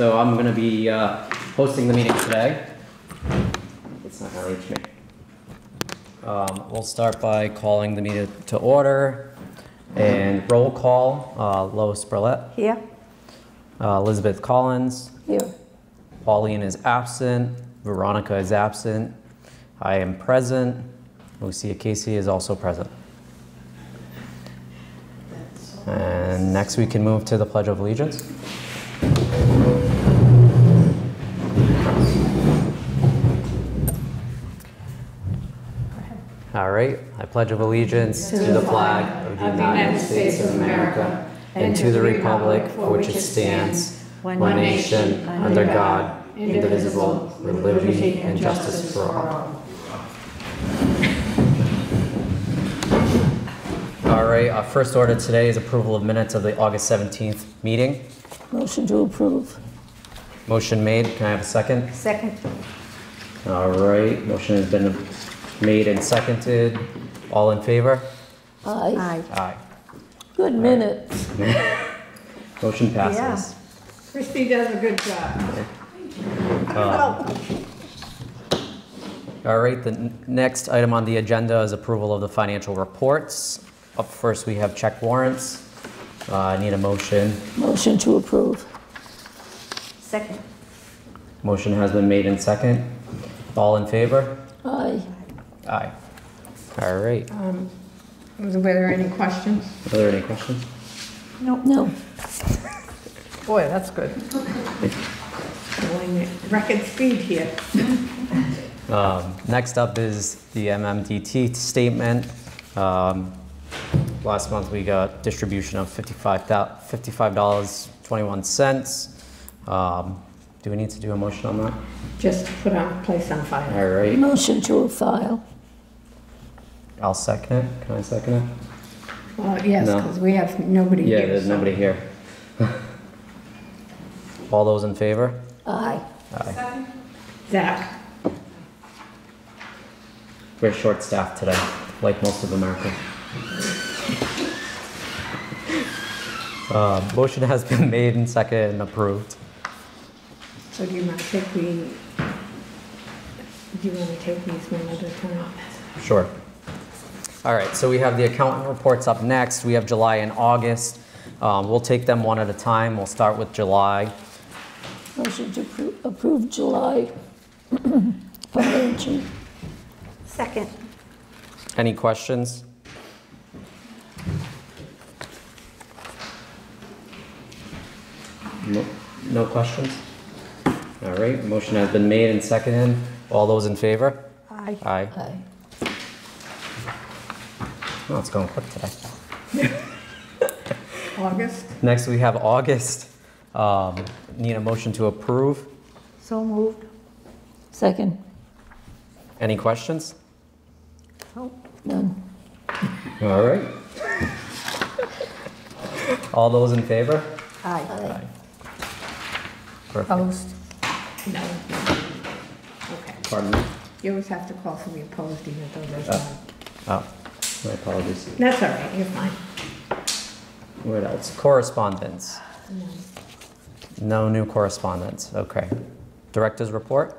so I'm gonna be uh, hosting the meeting today. It's not gonna reach me. Um, We'll start by calling the meeting to order and roll call. Uh, Lois Brulette, Here? uh, Elizabeth Collins, Here. Pauline is absent, Veronica is absent, I am present, Lucia Casey is also present. And next we can move to the Pledge of Allegiance. All right, I pledge of allegiance to the flag of the United States of America and to the republic for which it stands, one nation, under God, indivisible, with liberty and justice for all. All right, our first order today is approval of minutes of the August 17th meeting. Motion to approve. Motion made, can I have a second? Second. All right, motion has been made and seconded. All in favor? Aye. Aye. Good minutes. Motion passes. Christie does a good job. All right, the n- next item on the agenda is approval of the financial reports. Up first, we have check warrants. Uh, I need a motion. Motion to approve. Second. Motion has been made and second. All in favor? Aye. Aye. All right, Um, Was there any questions? are there any questions? Nope. No. Boy, that's good. Going at Record speed here. Um, Next up is the MMDT statement. Um, Last month, we got distribution of 55 thou- $55.21. Um, Do we need to do a motion on that? Just to put on, place on file. All right, Motion to a file. I'll second it. Can I second it? Well, yes, No. because we have nobody here. Yeah, there's so- nobody here. All those in favor? Aye. Aye. Zach, We're short-staffed today, like most of America. Uh, Motion has been made and seconded and approved. so do you want to take the, do you want to take these one at a time? Sure. All right, so we have the accountant reports up next. We have July and August. Um, We'll take them one at a time. We'll start with July. Motion to appro- approve July financial. Second. Any questions? No no questions? All right, motion has been made and seconded. All those in favor? Aye. Aye. Aye. Oh, it's going quick today. August? Next, we have August. Um, Need a motion to approve. So moved. Second. Any questions? None. All right. All those in favor? Aye. Aye. Perfect. Opposed? No. Okay. Pardon me? You always have to call for the opposed even though there's Uh. none. Oh, my apologies. That's all right, you're fine. What else? Correspondence. No new correspondence. Okay. Director's report?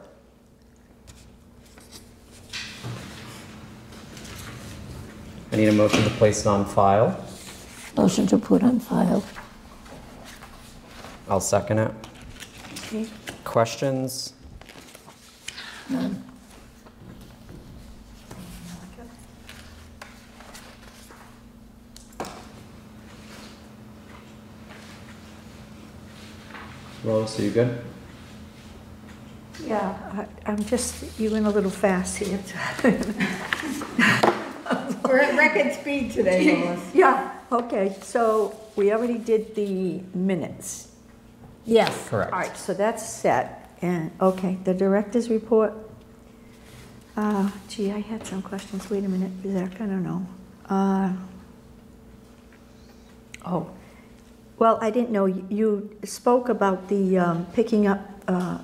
I need a motion to place it on file. Motion to put on file. I'll second it. Okay. Questions? None. Lois, are you good? Yeah, I- I'm just, you went a little fast here. We're at record speed today, Lois. Yeah, okay, so we already did the minutes. Yes. Correct. All right, so that's set, and, okay, the director's report. Uh, Gee, I had some questions, wait a minute, Zach, I don't know. Uh, Oh, well, I didn't know, you- spoke about the um, picking up uh,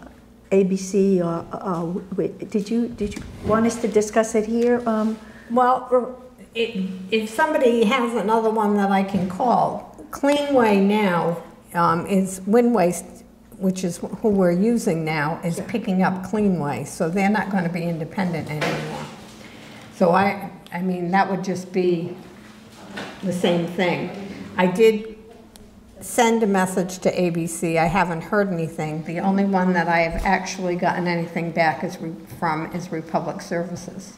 ABC, or, uh, wait, did you, did you want us to discuss it here? Um, Well, it, if somebody has another one that I can call, Cleanway now um, is Wind Waste which is who we're using now, is picking up Cleanway, so they're not gonna be independent anymore. So I, I mean, that would just be the same thing. I did send a message to ABC, I haven't heard anything. The only one that I have actually gotten anything back is re- from is Republic Services.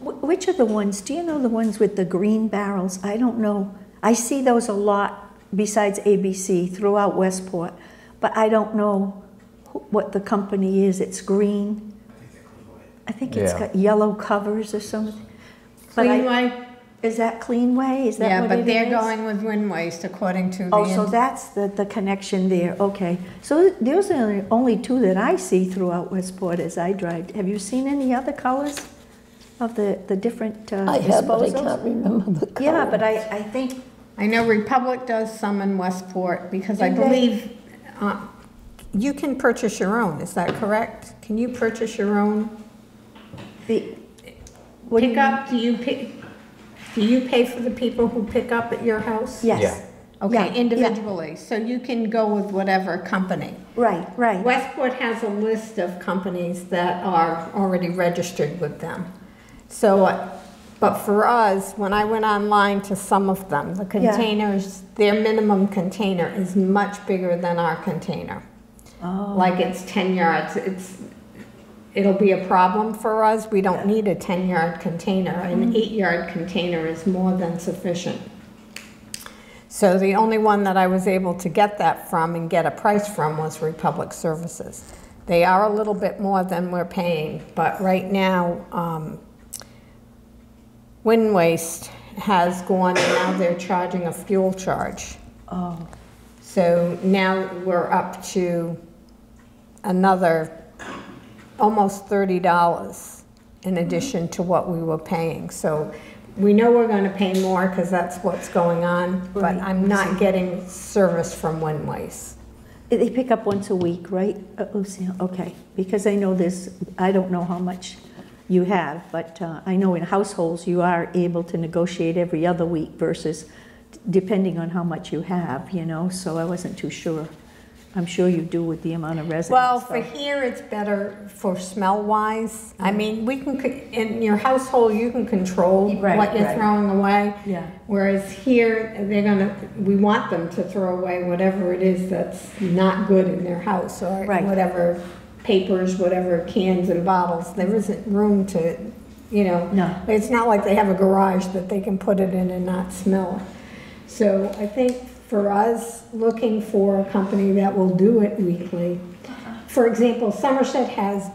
Wh- Which are the ones, do you know the ones with the green barrels? I don't know. I see those a lot besides ABC throughout Westport, but I don't know wh- what the company is. It's green. I think it's Yeah. got yellow covers or something. But I- Cleanway? Is that Cleanway? Is that Yeah, what but it they're is? going with Wind Waste according to the. Oh, so that's the, the connection there, okay. So those are the only two that I see throughout Westport as I drive. Have you seen any other colors of the, the different uh, I have, but I disposals? can't remember the color. Yeah, but I, I think, I know Republic does some in Westport because I Do they? believe uh, you can purchase your own, is that correct? Can you purchase your own? the, what do you Pick up, do you pick, do you pay for the people who pick up at your house? Yes. Yeah. Okay, Yeah, yeah. individually, so you can go with whatever company. Right, right. Westport has a list of companies that are already registered with them. So, uh, but for us, when I went online to some of them, the Yeah. containers, their minimum container is much bigger than our container. Oh, Like it's 10 yards, it's, it'll be a problem for us. We don't need a 10-yard container. Mm-hmm. An eight-yard container is more than sufficient. So the only one that I was able to get that from and get a price from was Republic Services. They are a little bit more than we're paying, but right now, um, Wind Waste has gone and now they're charging a fuel charge. oh, So now we're up to another almost thirty dollars in addition to what we were paying. So we know we're gonna pay more because that's what's going on, but Right. I'm not getting service from Waste. they pick up once a week, right, uh, Lucia? Okay, because I know this, I don't know how much you have, but uh, I know in households, you are able to negotiate every other week versus depending on how much you have, you know, so I wasn't too sure. I'm sure you do with the amount of residents. Well, for here, it's better for smell wise. I mm. mean, we can, in your household, you can control Right, what you're right. throwing away. Yeah. Whereas here, they're gonna, we want them to throw away whatever it is that's not good in their house or Right. whatever papers, whatever cans and bottles. There isn't room to, you know. No. It's not like they have a garage that they can put it in and not smell it. So I think for us, looking for a company that will do it weekly. For example, Somerset has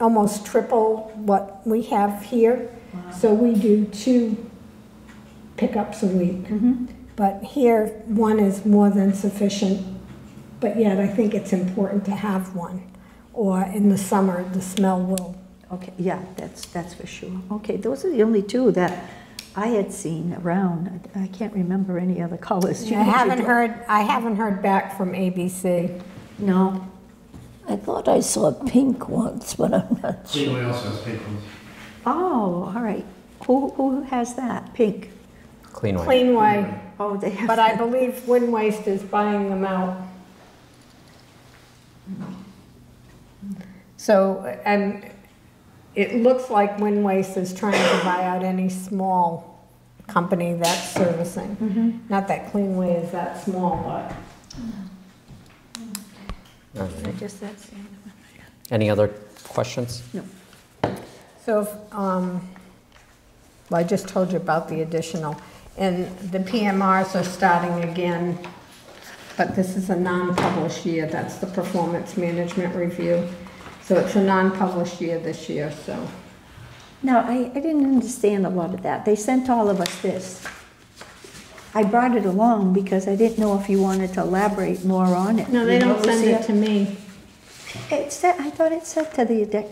almost triple what we have here. So we do two pickups a week. Mm-hmm. But here, one is more than sufficient, but yet I think it's important to have one. Or in the summer, the smell will. Okay, yeah, that's, that's for sure. Okay, those are the only two that I had seen around. I I can't remember any other colors. I haven't heard, I haven't heard back from ABC. No, I thought I saw pink once, but I'm not sure. Cleanway also has pink ones. oh, all right. Who, who has that? Pink? Cleanway. Cleanway, Oh, they have. but I believe Wind Waste is buying them out. Mm. So, and it looks like Wind Waste is trying to buy out any small company that's servicing. Not that Cleanway is that small, but. All I right. guess that's, Any other questions? no. So, if, um, well, I just told you about the additional, and the PMRs are starting again, but this is a non-published year, that's the performance management review. So it's a non-published year this year, so. No, I, I didn't understand a lot of that. They sent all of us this. I brought it along because I didn't know if you wanted to elaborate more on it. No, they You don't send it Lucia? to me. It said, I thought it said to the, exec-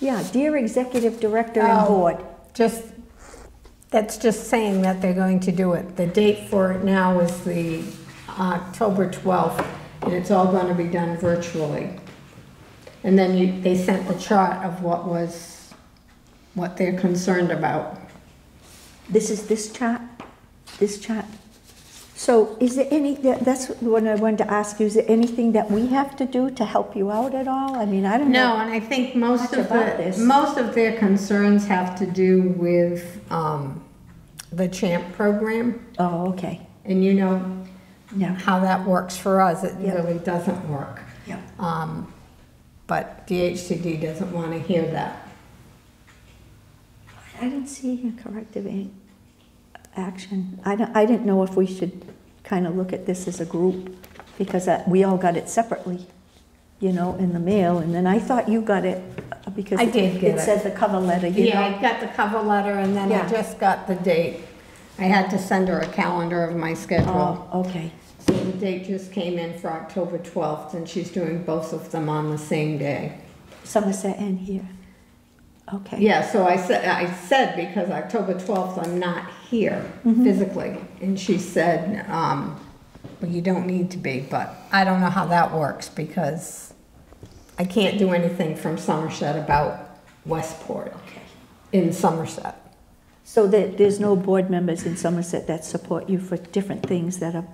yeah, dear Executive Director and Oh. Board. Just, that's just saying that they're going to do it. The date for it now is the October 12th, and it's all going to be done virtually. And then you, they sent the chart of what was, what they're concerned about. This is this chart, this chart. So is there any, that- that's what I wanted to ask you, is there anything that we have to do to help you out at all? I mean, I don't know. No, and I think most Much of about the, this. most of their concerns have to do with, um, the CHAMP program. Oh, okay, And you know yeah, how that works for us, it Yeah. really doesn't work. yeah. Um, but DHCD doesn't wanna hear that. I didn't see a corrective action. I don't, I didn't know if we should kind of look at this as a group, because that, we all got it separately, you know, in the mail, and then I thought you got it, uh, because I did get it it. said the cover letter, you Yeah, know? I got the cover letter and then I just got the date. I had to send her a calendar of my schedule. Oh, okay, So the date just came in for October 12th and she's doing both of them on the same day. Somerset and here, okay. Yeah, so I said, I said because October 12th I'm not here physically. And she said, um, well, you don't need to be, but I don't know how that works because I can't do anything from Somerset about Westport Okay. in Somerset. So there, there's no board members in Somerset that support you for different things that are,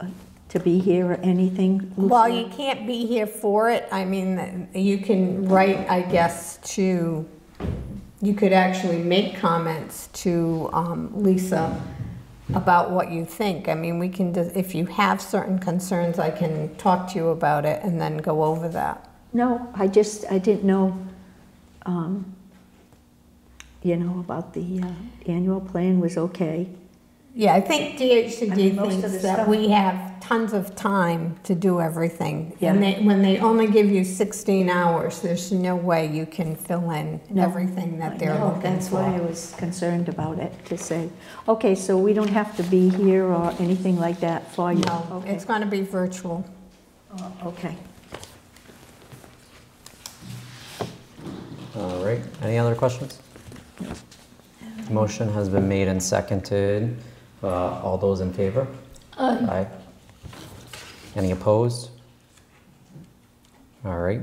to be here or anything? Well, you can't be here for it. I mean, you can write, I guess, to, you could actually make comments to um, Lisa about what you think. I mean, we can, if you have certain concerns, I can talk to you about it and then go over that. No, I just, I didn't know, um, you know, about the uh, annual plan was okay. Yeah, I think I DHCD mean, thinks that stuff- we have tons of time to do everything. Yeah. And they, when they only give you 16 hours, there's no way you can fill in No. everything that they're know, looking for. That's why I was concerned about it, to say, okay, so we don't have to be here or anything like that for you? No, Okay. it's going to be virtual. Oh, Okay. All right, any other questions? Motion has been made and seconded. Uh, All those in favor? Aye. Any opposed? All right,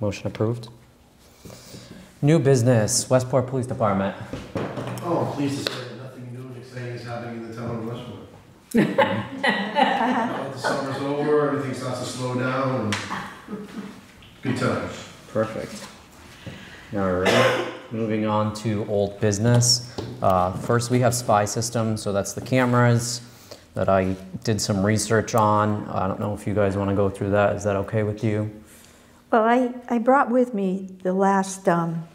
motion approved. New business, Westport Police Department. Oh, I'm pleased to say that nothing new and exciting is happening in the town of Westwood. Now that the summer's over, everything starts to slow down and good times. Perfect. All right, moving on to old business. Uh, First, we have spy systems, so that's the cameras that I did some research on. I don't know if you guys want to go through that. Is that okay with you? Well, I, I brought with me the last um,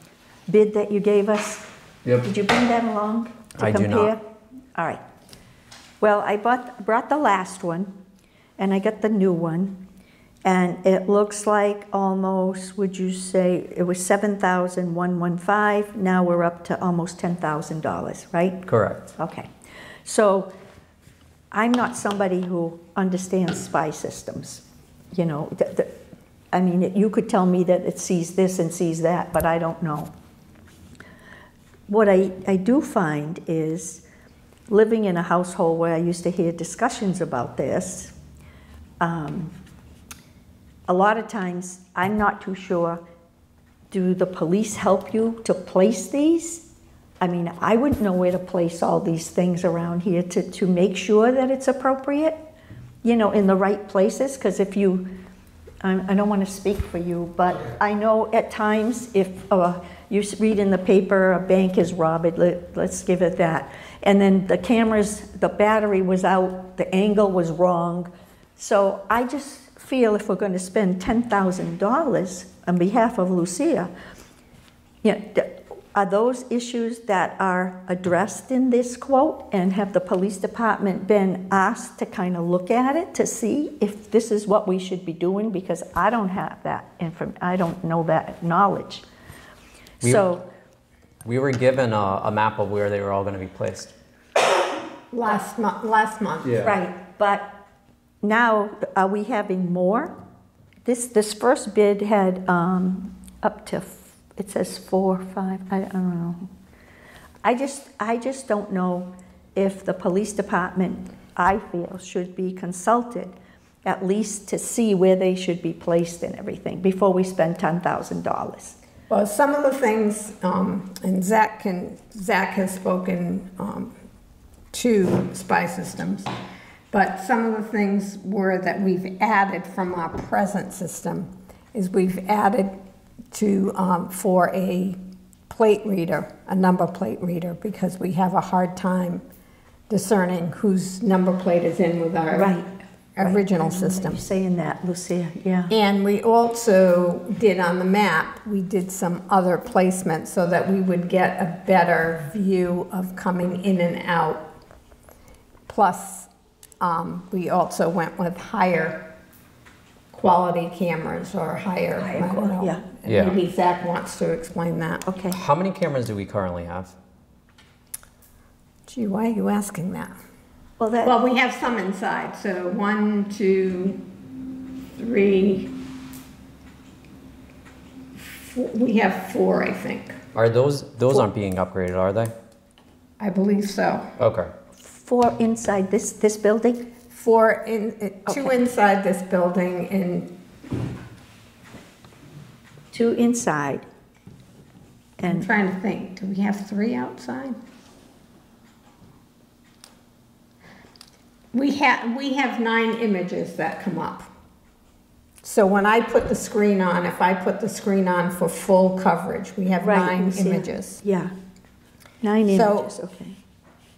bid that you gave us. Yep. Did you bring that along to I do compare? not. All right. Well, I bought, brought the last one, and I got the new one, and it looks like almost, would you say, it was seven thousand one one five, now we're up to almost ten thousand dollars, right? Correct. Okay. So I'm not somebody who understands spy systems. You know, I mean, you could tell me that it sees this and sees that, but I don't know. What I, I do find is living in a household where I used to hear discussions about this, um, a lot of times I'm not too sure do the police help you to place these? I mean, I wouldn't know where to place all these things around here to, to make sure that it's appropriate, you know, in the right places, because if you, I, I don't want to speak for you, but I know at times if uh, you read in the paper, a bank is robbed, let, let's give it that, and then the cameras, the battery was out, the angle was wrong. So I just feel if we're going to spend $10,000 on behalf of Lucia, you know, are those issues that are addressed in this quote? And have the police department been asked to kind of look at it to see if this is what we should be doing? Because I don't have that inform, I don't know that knowledge. We- So, We were given a, a map of where they were all going to be placed. Last month, last month. right, but now are we having more? This, this first bid had um, up to, it says four, five, I, I don't know. I just, I just don't know if the police department, I feel, should be consulted, at least to see where they should be placed and everything, before we spend $10,000. Well, some of the things, um, and Zach can, Zach has spoken, um, to Spy Systems. But some of the things were that we've added from our present system is we've added to, um, for a plate reader, a number plate reader, because we have a hard time discerning whose number plate is in with our Right. original You're system. saying that, Lucia, yeah. And we also did on the map, we did some other placements so that we would get a better view of coming in and out. Plus, um, we also went with higher quality cameras or higher, I Higher don't qual- know. yeah. Yeah. Maybe Zach wants to explain that. Okay. How many cameras do we currently have? Gee, why are you asking that? Well, that, Well, we have some inside, so one, two, three, four, we have four, I think. Are those those aren't being upgraded, are they? I believe so. Okay. Four inside this, this building? Four in, two Okay. inside this building and Two inside. I'm And, trying to think, do we have three outside? We have, we have nine images that come up. So when I put the screen on, if I put the screen on for full coverage, we have right. nine Lucia. images. Yeah. Nine So- images, okay.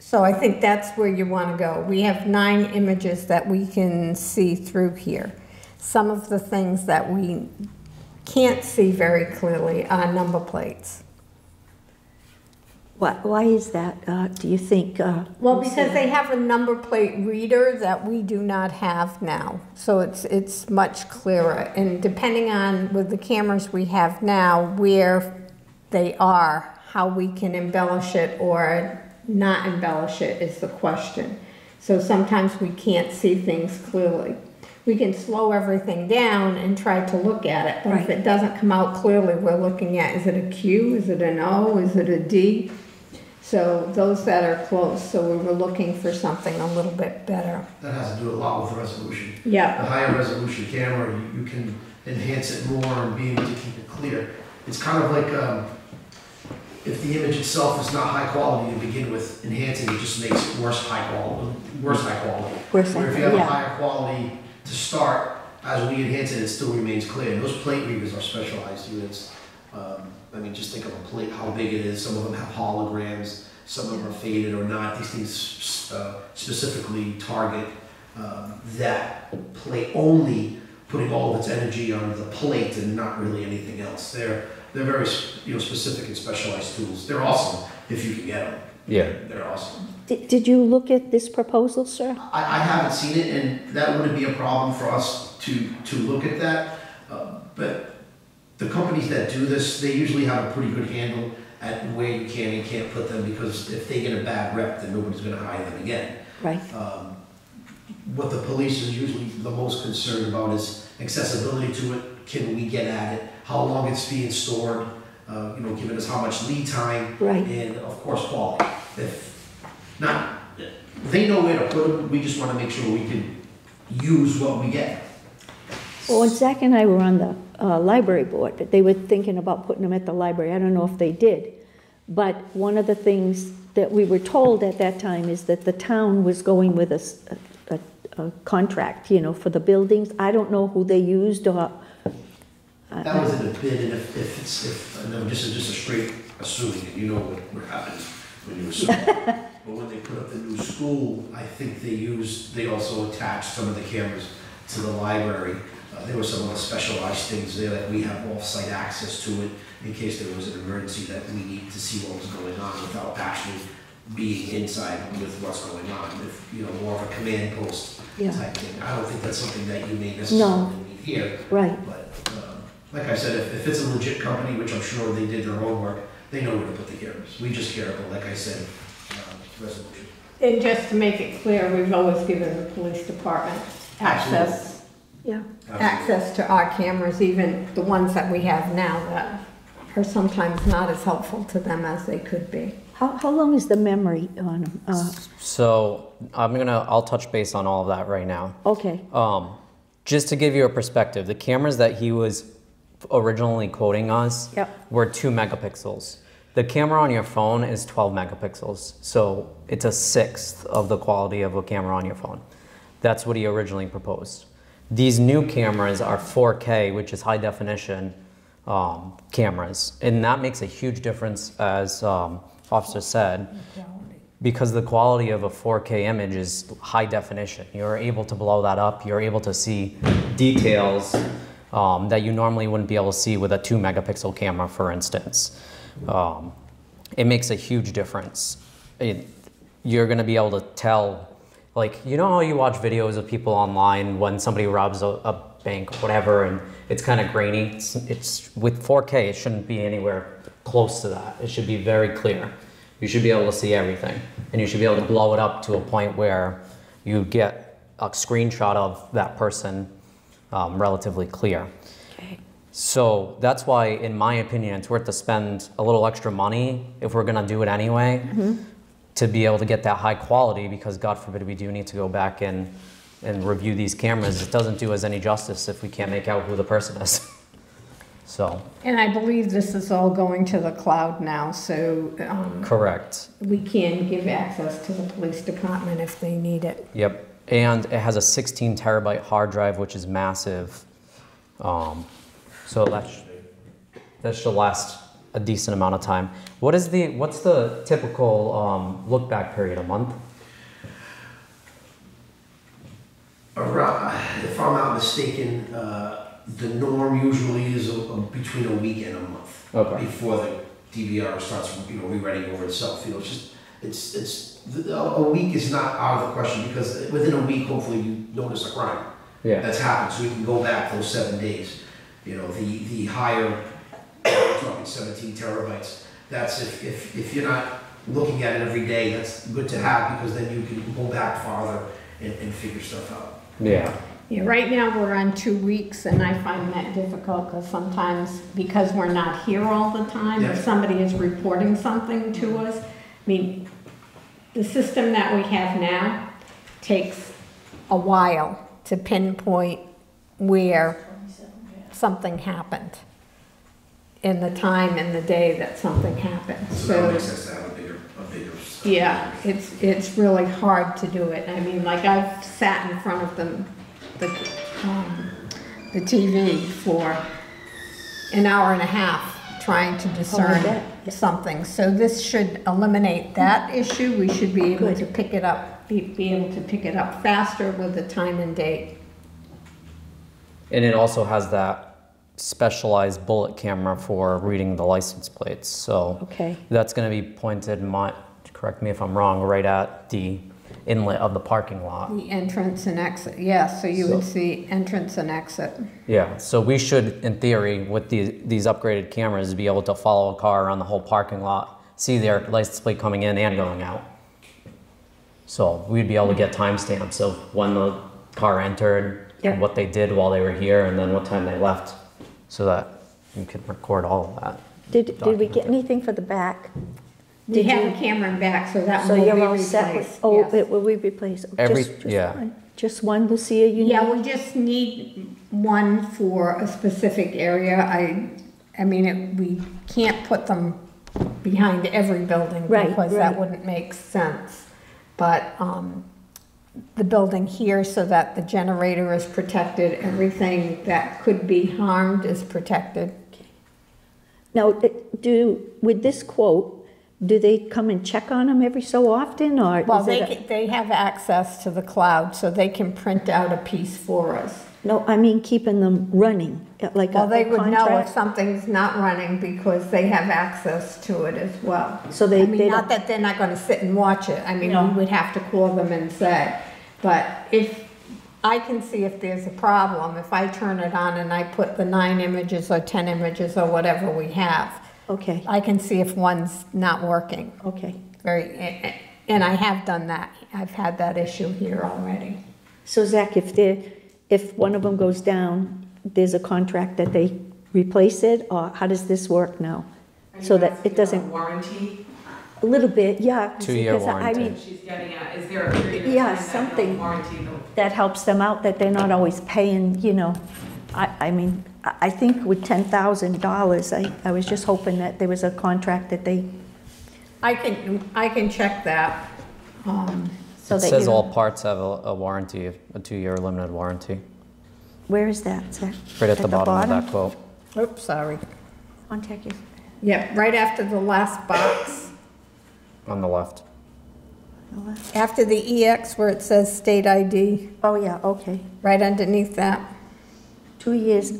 So I think that's where you want to go. We have nine images that we can see through here. Some of the things that we can't see very clearly are number plates. Why, why is that, uh, do you think? uh, Well, because they have a number plate reader that we do not have now. So it's, it's much clearer. And depending on, with the cameras we have now, where they are, how we can embellish it or not embellish it is the question. So sometimes we can't see things clearly. We can slow everything down and try to look at it, but if it doesn't come out clearly, we're looking at, is it a Q, is it an O, is it a D? So those that are close, so we were looking for something a little bit better. That has to do a lot with resolution. Yeah. The Yeah, higher resolution camera, you, you can enhance it more and be able to keep it clear. It's kind of like, um, if the image itself is not high quality to begin with, enhancing it just makes it worse high quality, worse high quality. Worse Where if you have a yeah. higher quality to start, as we enhance it, it still remains clear. And Those plate readers are specialized units. Um, I mean, just think of a plate, how big it is. Some of them have holograms, some of them are faded or not. These things uh, specifically target um, that plate only, putting all of its energy on the plate and not really anything else. They're, they're very, you know, specific and specialized tools. They're awesome if you can get them. Yeah. They're awesome. Did, did you look at this proposal, sir? I, I haven't seen it, and that wouldn't be a problem for us to, to look at that. Uh, But the companies that do this, they usually have a pretty good handle at where you can and can't put them, because if they get a bad rep, then nobody's gonna hire them again. Right, Um, What the police is usually the most concerned about is accessibility to it, can we get at it, how long it's being stored, uh, you know, giving us how much lead time, right. and of course quality. If not, they know where to put them, we just wanna make sure we can use what we get. Well, when Zach and I were on the uh, library board, they were thinking about putting them at the library. I don't know if they did. But one of the things that we were told at that time is that the town was going with a contract, you know, for the buildings. I don't know who they used or. I- That was in a bid, and if, if it's, if, and I'm just, just a straight assuming, and you know what, what happens when you assume. But when they put up the new school, I think they used, they also attached some of the cameras to the library. Uh, there were some other specialized things there, that we have off-site access to it in case there was an emergency that we need to see what was going on without actually being inside with what's going on. If, you know, more of a command post Yeah. type thing. I don't think that's something that you may necessarily need here. Right, But, um, like I said, if, if it's a legit company, which I'm sure they did their homework, they know where to put the cameras. We just care about, like I said, um, resolution. and just to make it clear, we've always given the police department access, yeah. access to our cameras, even the ones that we have now that are sometimes not as helpful to them as they could be. How, how long is the memory on them? Uh, So I'm gonna I'll touch base on all of that right now. Okay, Um, just to give you a perspective, the cameras that he was originally quoting us Yep. were two megapixels. The camera on your phone is 12 megapixels, so it's a sixth of the quality of a camera on your phone. That's what he originally proposed. These new cameras are 4K, which is high definition um, cameras, and that makes a huge difference, as um, Officer said, because the quality of a 4K image is high definition. You're able to blow that up. You're able to see details um, that you normally wouldn't be able to see with a two megapixel camera, for instance. Um, it makes a huge difference. It, you're going to be able to tell, like, you know how you watch videos of people online when somebody robs a, a bank whatever, and it's kind of grainy. It's, it's with 4K, it shouldn't be anywhere close to that. It should be very clear. You should be able to see everything, and you should be able to blow it up to a point where you get a screenshot of that person um, relatively clear. Okay. So that's why, in my opinion, it's worth to spend a little extra money if we're gonna do it anyway, to be able to get that high quality, because God forbid we do need to go back and, and review these cameras. It doesn't do us any justice if we can't make out who the person is. So, And I believe this is all going to the cloud now, so um, correct. we can give access to the police department if they need it. Yep. And it has a 16 terabyte hard drive, which is massive. Um, so that, sh- that should last a decent amount of time. What is the, what's the typical um, look back period? A month? Around, if I'm not mistaken, uh, the norm usually is a, a, between a week and a month. Okay. Before the DVR starts, you know, rewriting over itself, you know, it's just, it's, it's, a, a week is not out of the question because within a week, hopefully you notice a crime. Yeah. That's happened, so we can go back those seven days. You know, the, the higher, we're talking seventeen terabytes, that's if, if, if you're not looking at it every day, that's good to have because then you can go back farther and, and figure stuff out. Yeah. Yeah, right now we're on two weeks and I find that difficult because sometimes, because we're not here all the time, if somebody is reporting something to us, I mean, the system that we have now takes a while to pinpoint where something happened in the time and the day that something happened. So So that makes sense to have a bigger, a bigger. yeah, it's, it's really hard to do it. I mean, like I've sat in front of the, the, um, the TV for an hour and a half trying to discern bet. Something. So this should eliminate that issue. We should be able Good. to pick it up, be, be able to pick it up faster with the time and date. And it also has that specialized bullet camera for reading the license plates. So Okay. that's going to be pointed, my, correct me if I'm wrong, right at the inlet of the parking lot. The entrance and exit, yes, so you would So- see entrance and exit. Yeah, so we should, in theory, with the, these upgraded cameras, be able to follow a car around the whole parking lot, see their license plate coming in and going out. So we'd be able to get timestamps of when the car entered, Yeah. what they did while they were here, and then what time they left, so that you can record all of that. Did, did we get anything for the back? We have a camera in back, so that So one will you're be all set replaced. with, oh, yes. it will we replace? Every- just- just yeah. one? Just one, Lucia, you Yeah, need? we just need one for a specific area. I, I mean, it- we can't put them behind every building Right, because that right. wouldn't make sense. But um, the building here so that the generator is protected, everything that could be harmed is protected. Now, it- do, with this quote, do they come and check on them every so often, or? Well, they, a- they have access to the cloud, so they can print out a piece for us. No, I mean keeping them running, uh, like a Well, they a would know if something's not running because they have access to it as well. So they- I mean, they not that they're not gonna sit and watch it, I mean, No. we would have to call them and say, but if, I can see if there's a problem, if I turn it on and I put the nine images or 10 images or whatever we have, Okay, I can see if one's not working, okay. very, and I have done that, I've had that issue here already. So Zach, if they, if one of them goes down, there's a contract that they replace it, or how does this work now? Are So you that asking it doesn't, about Warranty, a little bit, yeah. Two-year because I warranty. mean, she's getting at, is there a period of Yeah, time that something. they'll warranty them? That helps them out, that they're not always paying, you know, I, I mean, I, I think with ten thousand dollars, I, I was just hoping that there was a contract that they, I can, I can check that. Um, So It that says you- all parts have a a warranty, a two-year limited warranty, Where is that, sir? right at the bottom of that quote. Oops, sorry. Contact you. Yep, right after the last box, On the left. after the EX where it says state ID, Oh, yeah, okay. right underneath that. Two years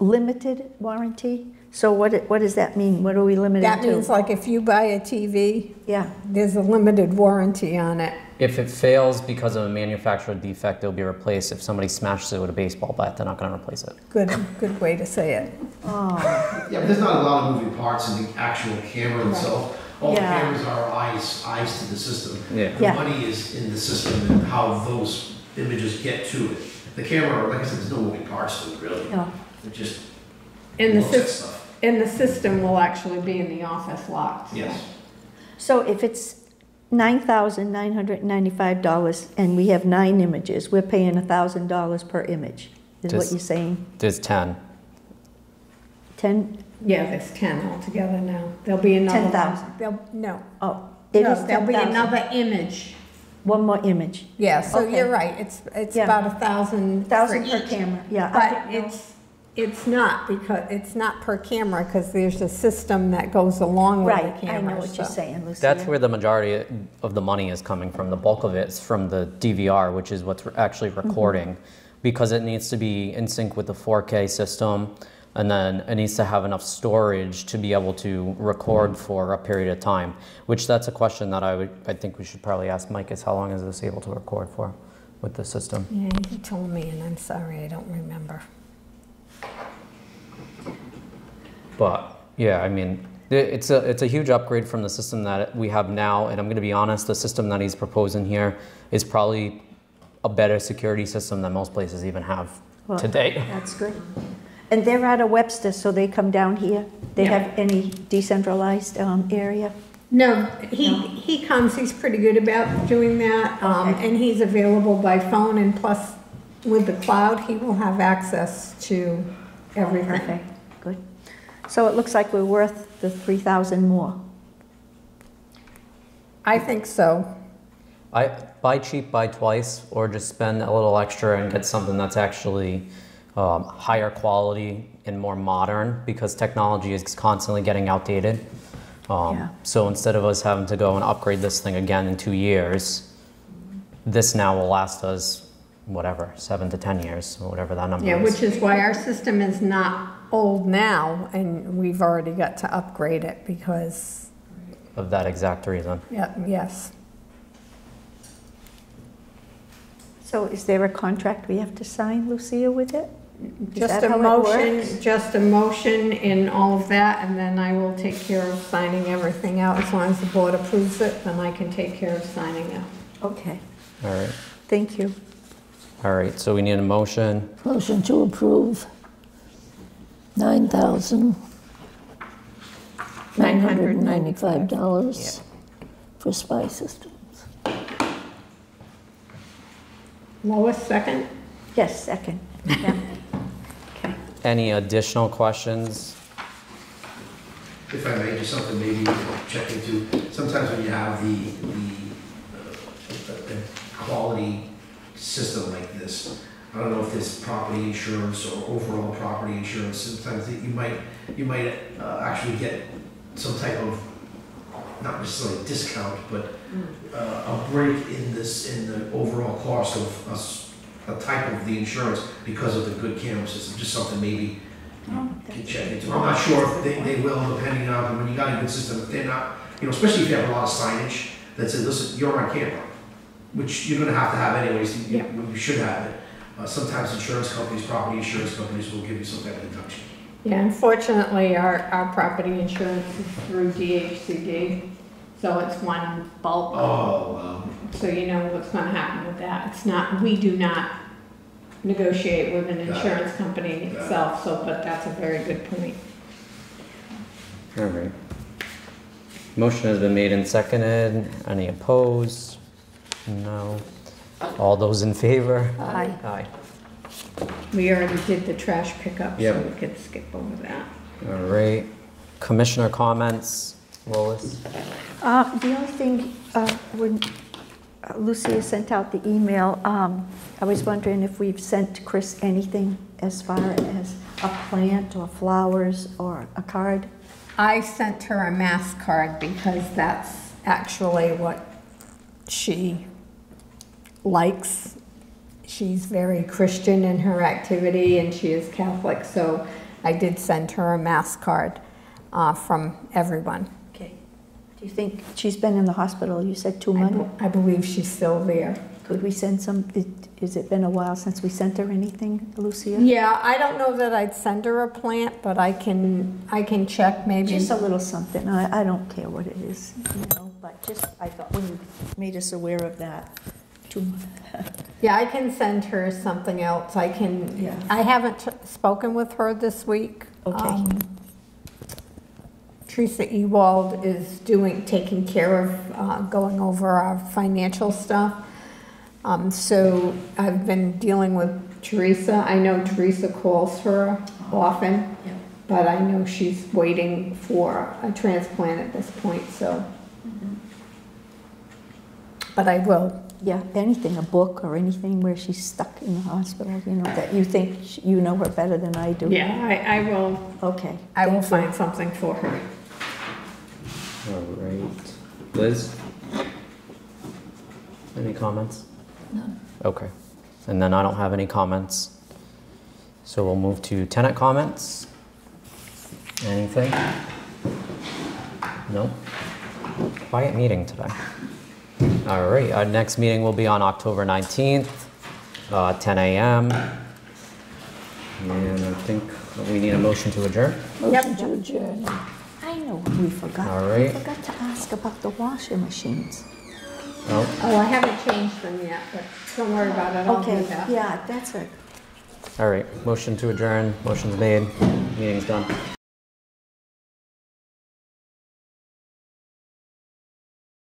limited warranty? So what, what does that mean? What are we limited to? That means like if you buy a TV, Yeah, there's a limited warranty on it. If it fails because of a manufacturer defect, it'll be replaced. If somebody smashes it with a baseball bat, they're not gonna replace it. Good, good way to say it. Oh. Yeah, but there's not a lot of moving parts in the actual camera itself. All the Yeah. cameras are eyes, eyes to the system. Yeah. The Yeah. money is in the system and how those images get to it. The camera, like I said, there's no moving parts to it really. no, It just And the looks at system, stuff. and the system will actually be in the office locked. so- Yes. So if it's nine thousand nine hundred ninety-five dollars and we have nine images, we're paying a thousand dollars per image, is what Just- you're saying? There's 10. Ten, Yeah, there's ten altogether now. There'll be another one. 10,000. There'll, no. oh, it No, is There'll be 10,000. another image. One more image, Yeah, so Okay. you're right. It's, it's Yeah. about a thousand. thousand per each. camera, yeah. But it's, it's not because, it's not per camera because there's a system that goes along with the Right, camera. I know what you're saying, Lucia. That's where the majority of the money is coming from. The bulk of it is from the DVR, which is what's actually mm-hmm. recording, because it needs to be in sync with the 4K system, and then it needs to have enough storage to be able to record mm-hmm. for a period of time. Which that's a question that I would, I think we should probably ask Mike: is how long is this able to record for with the system? Yeah, he told me and I'm sorry, I don't remember. But yeah, I mean, it's a it's a huge upgrade from the system that we have now. And I'm going to be honest, the system that he's proposing here is probably a better security system than most places even have Well, to date. That's good. And they're out of Webster, so they come down here? They Yeah. have any decentralized um, area? No, he, he comes, he's pretty good about doing that, um, Okay. and he's available by phone, and plus, with the cloud, he will have access to everything. Perfect, good. So it looks like we're worth the 3,000 more. I think so. I buy cheap, buy twice, or just spend a little extra and get something that's actually um, higher quality and more modern because technology is constantly getting outdated. Um, Yeah. So instead of us having to go and upgrade this thing again in two years, this now will last us whatever seven to ten years, or whatever that number Yeah, is. which is why our system is not old now, and we've already got to upgrade it, because, of that exact reason. yeah, yes. So is there a contract we have to sign, Lucia, with it? Is Just that a how it works? motion, just a motion in all of that, and then I will take care of signing everything out. As long as the board approves it, then I can take care of signing it. Okay, All right. thank you. All right. So we need a motion. Motion to approve nine thousand nine hundred and ninety-five dollars for spy systems. Lois, second? Yes, second. Yeah. Okay. Any additional questions? If I may, just something maybe to check into, sometimes when you have the, the, uh, the quality system like this, I don't know if it's property insurance or overall property insurance, sometimes you might, you might uh, actually get some type of, not necessarily discount, but uh, a break in this, in the overall cost of a a type of the insurance because of the good camera system, just something maybe you can check into. I'm not sure if they, they will, depending on, when you got a good system, if they're not, you know, especially if you have a lot of signage that says, listen, you're on camera, which you're gonna have to have anyways, you, Yeah. you should have it. Uh, sometimes insurance companies, property insurance companies will give you some kind of deduction. Yeah, unfortunately, our, our property insurance is through DHCD, so it's one bulk. Oh, wow. So you know what's gonna happen with that. It's not, we do not negotiate with an Got it. insurance company Got it. itself, so, but that's a very good point. All right. Motion has been made and seconded. Any opposed? No. All those in favor? Aye. Aye. We already did the trash pickup, so Yep. we could skip over that. All right. Commissioner comments, Lois? Uh, The only thing, uh, when, uh, Lucia sent out the email. Um, I was wondering if we've sent Chris anything as far as a plant or flowers or a card? I sent her a mass card because that's actually what she likes. She's very Christian in her activity and she is Catholic, so I did send her a mass card uh, from everyone. Do you think, she's been in the hospital, you said two I months? be- I believe she's still there. Could we send some, it- has it been a while since we sent her anything, Lucia? Yeah, I don't know that I'd send her a plant, but I can, I can check maybe. Just a little something, I, I don't care what it is, you know, but just, I thought when you made us aware of that, two months. Yeah, I can send her something else. I can, Yeah. I haven't t- spoken with her this week. Okay. Um, Teresa Ewald is doing, taking care of, uh, going over our financial stuff. Um, so I've been dealing with Teresa. I know Teresa calls her often, Yeah. but I know she's waiting for a transplant at this point, so. But I will Yeah, anything, a book or anything where she's stuck in the hospital, you know, that you think sh- you know her better than I do? Yeah, I, I will, Okay. I will find something for her. All right. Liz? Any comments? None. Okay. And then I don't have any comments. So we'll move to tenant comments. Anything? No? Quiet meeting today. All right, our next meeting will be on October 19th, uh, 10 a.m. And I think we need a motion to adjourn. Motion to adjourn. I know what we forgot. All We forgot to ask about the washing machines. Oh, Oh, I haven't changed them yet, but don't worry about it, I'll do Okay, that. yeah, that's it. all right, motion to adjourn, motion's made, meeting's done.